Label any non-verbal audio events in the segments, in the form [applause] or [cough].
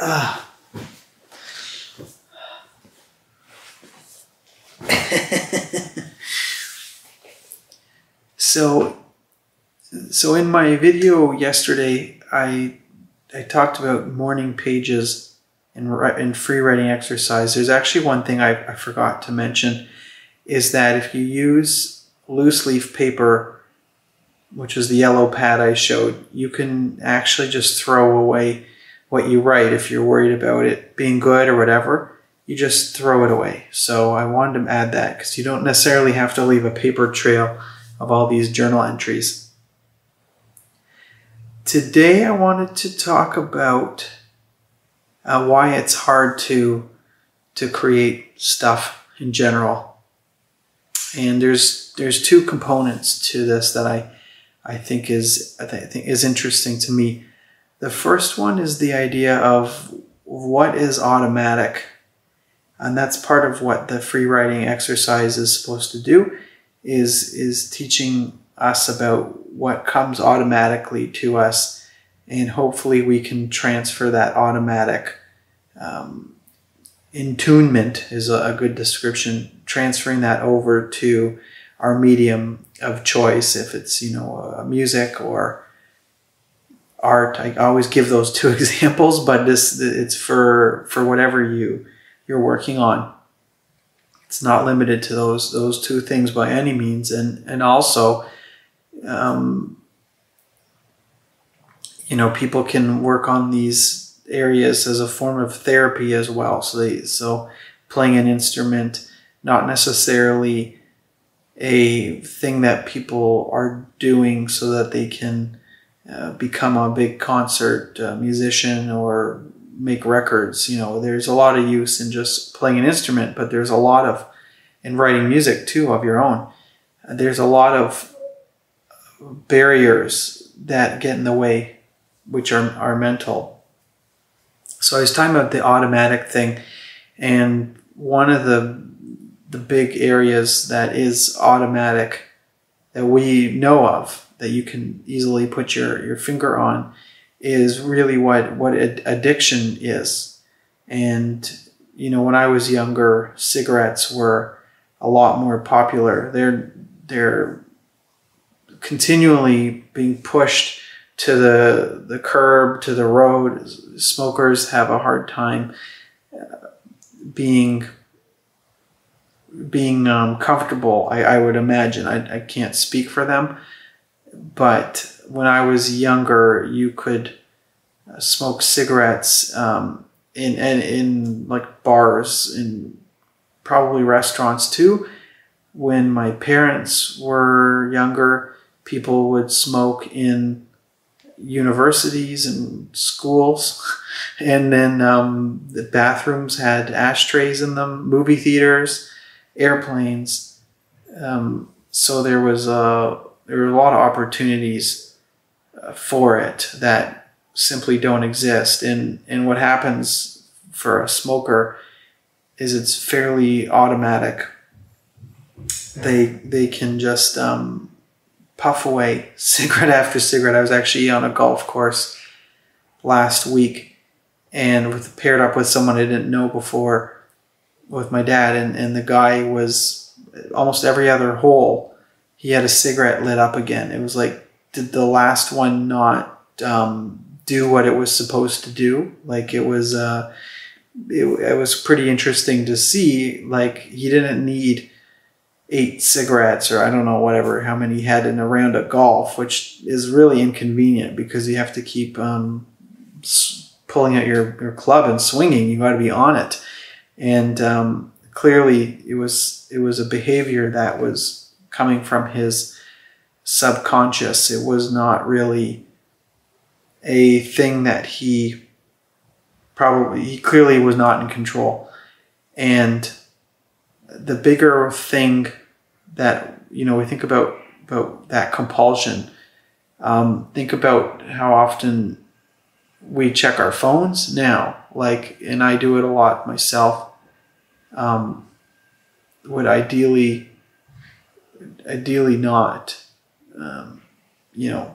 [laughs] So, so in my video yesterday, I I talked about morning pages and in free writing exercise. There's actually one thing I, I forgot to mention is that if you use loose leaf paper, which is the yellow pad I showed, you can actually just throw away what you write if you're worried about it being good or whatever. You just throw it away. So I wanted to add that because you don't necessarily have to leave a paper trail of all these journal entries. Today I wanted to talk about uh, why it's hard to to create stuff in general. And there's there's two components to this that I I think is I think is interesting to me. The first one is the idea of what is automatic. And that's part of what the free writing exercise is supposed to do is is teaching us about what comes automatically to us and hopefully we can transfer that automatic um, intunement is a, a good description transferring that over to our medium of choice if it's you know music or art i always give those two [laughs] examples but this it's for for whatever you you're working on. It's not limited to those those two things by any means and and also um, you know people can work on these areas as a form of therapy as well. So they so playing an instrument not necessarily a thing that people are doing so that they can uh, become a big concert uh, musician or make records. You know, there's a lot of use in just playing an instrument, but there's a lot of in writing music too of your own. There's a lot of barriers that get in the way, which are, are mental. So I was talking about the automatic thing, and one of the the big areas that is automatic that we know of that you can easily put your, your finger on is really what what addiction is. And you know, when I was younger, cigarettes were a lot more popular. They're they're continually being pushed to the the curb, to the road. Smokers have a hard time uh, being being um, comfortable. I, I would imagine. I, I can't speak for them, but when I was younger, you could uh, smoke cigarettes um, in, in in like bars and probably restaurants too. When my parents were younger, people would smoke in universities and schools, [laughs] and then um, the bathrooms had ashtrays in them. Movie theaters, airplanes. Um, so there was a there are a lot of opportunities for it that simply don't exist. And, and what happens for a smoker is it's fairly automatic. They, they can just um, puff away [laughs] cigarette after cigarette. I was actually on a golf course last week and with paired up with someone I didn't know before with my dad and, and the guy was almost every other hole he had a cigarette lit up again. It was like did the last one not um, do what it was supposed to do? Like it was, uh, it, it was pretty interesting to see. Like he didn't need eight cigarettes or I don't know whatever how many he had in a round of golf, which is really inconvenient because you have to keep um, pulling out your, your club and swinging. You got to be on it, and um, clearly it was it was a behavior that was coming from his subconscious. It was not really a thing that he probably, he clearly was not in control. And the bigger thing that, you know, we think about, about that compulsion, um, think about how often we check our phones now, like, and I do it a lot myself. Um, would ideally, ideally not um, you know,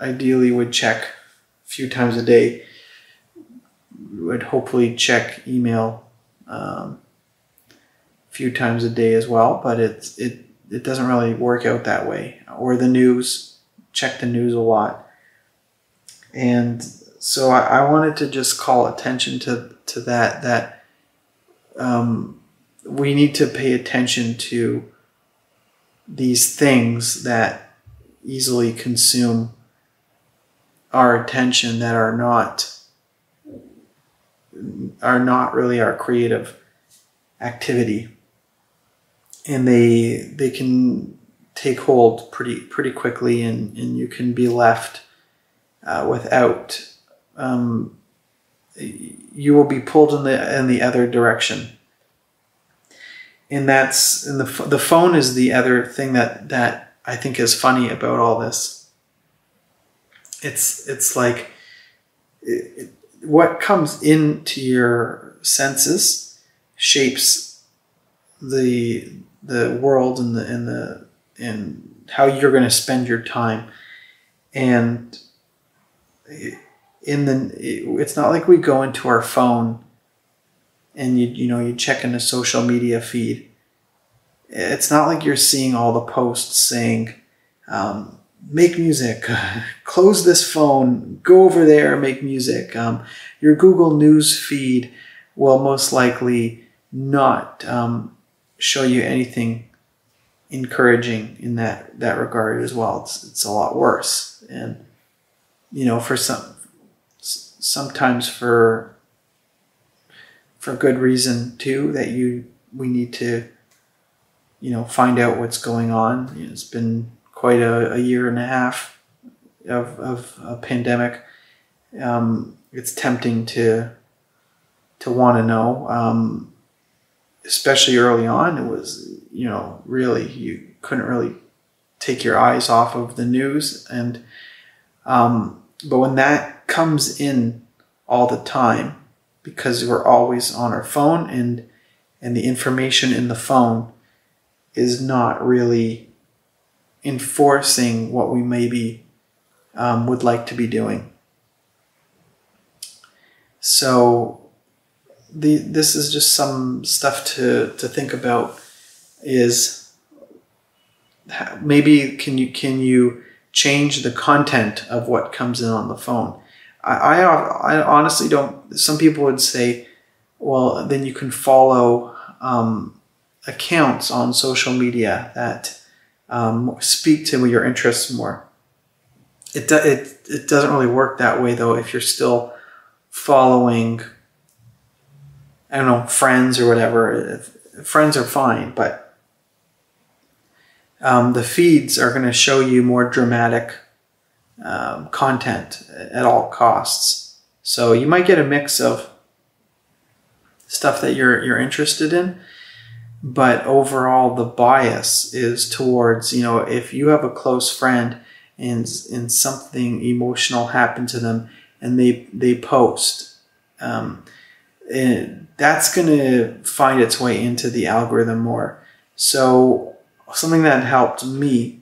ideally would check a few times a day. would hopefully check email um, a few times a day as well, but it's it it doesn't really work out that way. Or the news, check the news a lot, and so I, I wanted to just call attention to to that that um, we need to pay attention to these things that easily consume our attention that are not are not really our creative activity. And they they can take hold pretty pretty quickly and, and you can be left uh, without um, you will be pulled in the in the other direction and that's and the the phone is the other thing that that I think is funny about all this. It's it's like it, it, what comes into your senses shapes the the world and the and the and how you're going to spend your time. And eh, in the it's not like we go into our phone and you you know you check in a social media feed it's not like you're seeing all the posts saying um, make music, [laughs] close this phone, go over there, make music. Um, your Google News feed will most likely not um, show you anything encouraging in that, that regard as well. It's, it's a lot worse. And, you know, for some, sometimes for, for good reason too, that you, we need to, you know, find out what's going on. It's been quite a, a year and a half of, of a pandemic, um, it's tempting to to want to know. Um, especially early on, it was you know really you couldn't really take your eyes off of the news, and um, but when that comes in all the time, because we're always on our phone and and the information in the phone is not really enforcing what we maybe um, would like to be doing. So the this is just some stuff to, to think about is maybe can you can you change the content of what comes in on the phone I, I, I honestly don't some people would say well then you can follow um, accounts on social media that um, speak to your interests more. It, do, it, it doesn't really work that way though if you're still following, I don't know, friends or whatever. Friends are fine, but um, the feeds are going to show you more dramatic um, content at all costs. So you might get a mix of stuff that you're you're interested in, but overall the bias is towards you know if you have a close friend and and something emotional happened to them and they they post um, that's going to find its way into the algorithm more so something that helped me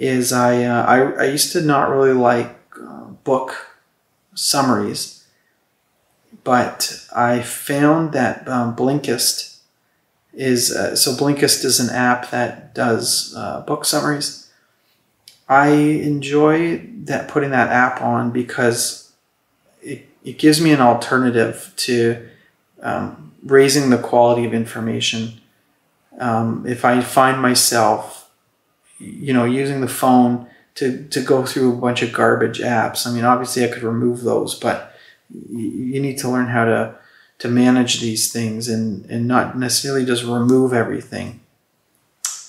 is I, uh, I, I used to not really like uh, book summaries but I found that um, Blinkist is uh, so Blinkist is an app that does uh, book summaries. I enjoy that putting that app on because it, it gives me an alternative to um, raising the quality of information. Um, if I find myself, you know, using the phone to, to go through a bunch of garbage apps, I mean, obviously I could remove those, but you need to learn how to to manage these things and, and not necessarily just remove everything.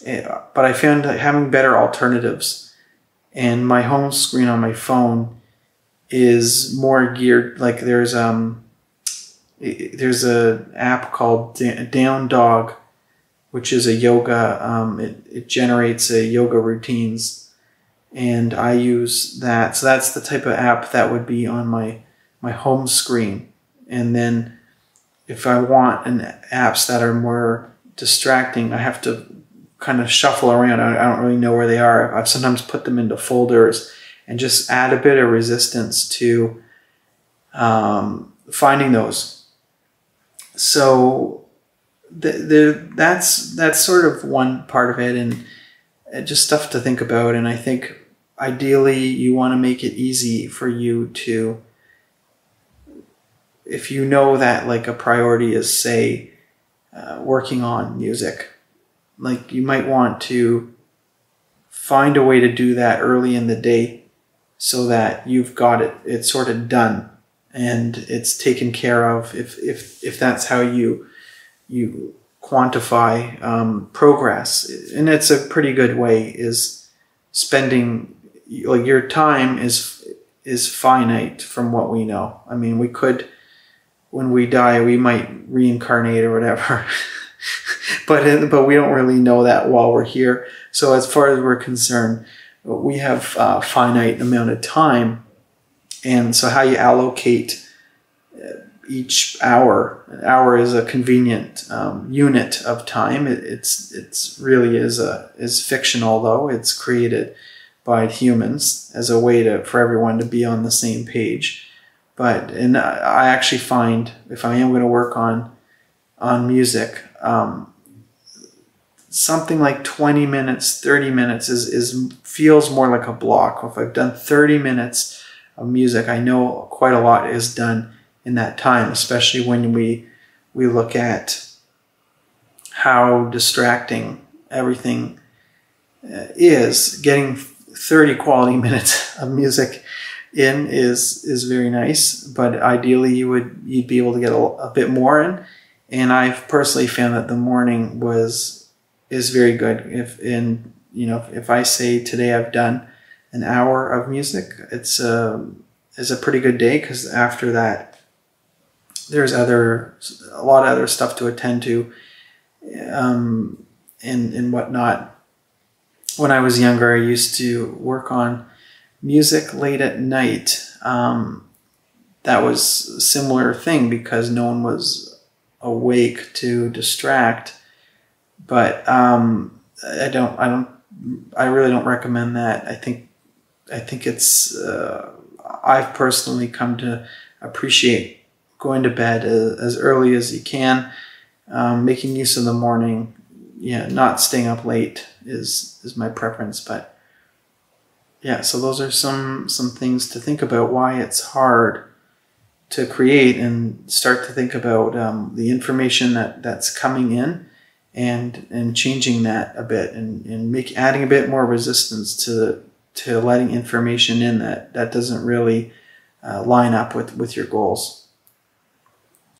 Eh, but I found having better alternatives. And my home screen on my phone is more geared like there's um there's a app called Down Dog, which is a yoga. Um, it it generates a yoga routines, and I use that. So that's the type of app that would be on my my home screen, and then if I want an apps that are more distracting, I have to kind of shuffle around. I don't really know where they are. I've sometimes put them into folders and just add a bit of resistance to um, finding those. So the, the, that's that's sort of one part of it, and uh, just stuff to think about. And I think ideally you want to make it easy for you to, if you know that like a priority is say uh, working on music, like you might want to find a way to do that early in the day so that you've got it it's sort of done and it's taken care of if if if that's how you you quantify um, progress. And it's a pretty good way is spending like your time is is finite from what we know. I mean we could when we die we might reincarnate or whatever. [laughs] But but we don't really know that while we're here. So as far as we're concerned we have a finite amount of time. And so how you allocate each hour. An hour is a convenient um, unit of time. It, it's it's really is a is fictional though. It's created by humans as a way to for everyone to be on the same page. But and I actually find if I am going to work on on music, um, something like 20 minutes, 30 minutes is, is feels more like a block. If I've done 30 minutes of music, I know quite a lot is done in that time, especially when we we look at how distracting everything uh, is. Getting 30 quality [laughs] minutes of music in is is very nice, but ideally you would you'd be able to get a, a bit more in. And I've personally found that the morning was is very good. If in you know if I say today I've done an hour of music, it's a um, is a pretty good day because after that there's other a lot of other stuff to attend to um, and and whatnot. When I was younger, I used to work on music late at night. Um, that was a similar thing because no one was awake to distract. But um, I don't, I don't, I really don't recommend that. I think, I think it's. Uh, I've personally come to appreciate going to bed as, early as you can, um, making use of the morning. Yeah, not staying up late is is my preference, but yeah. So those are some some things to think about. Why it's hard to create and start to think about um, the information that that's coming in and and changing that a bit and, and make adding a bit more resistance to to letting information in that that doesn't really uh, line up with with your goals